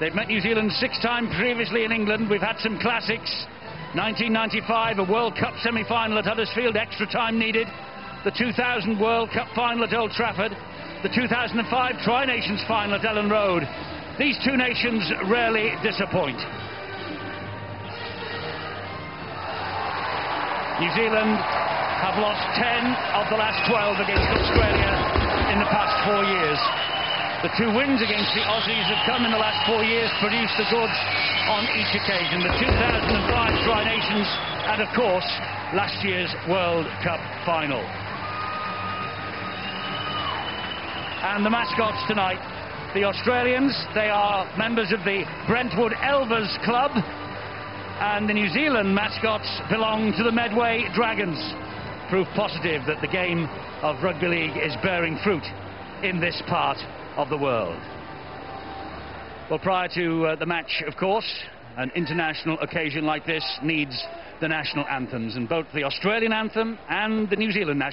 They've met New Zealand six times previously in England. We've had some classics. 1995, a World Cup semi-final at Huddersfield, extra time needed. The 2000 World Cup final at Old Trafford. The 2005 Tri-Nations final at Elland Road. These two nations rarely disappoint. New Zealand have lost 10 of the last 12 against Australia in the past four years. The two wins against the Aussies have come in the last four years, produced the goods on each occasion. The 2005 Tri-Nations and, of course, last year's World Cup final. And the mascots tonight, the Australians, they are members of the Brentwood Elvers Club, and the New Zealand mascots belong to the Medway Dragons. Proof positive that the game of rugby league is bearing fruit in this part of the world. Well, prior to uh, the match, of course, an international occasion like this needs the national anthems, and both the Australian anthem and the New Zealand national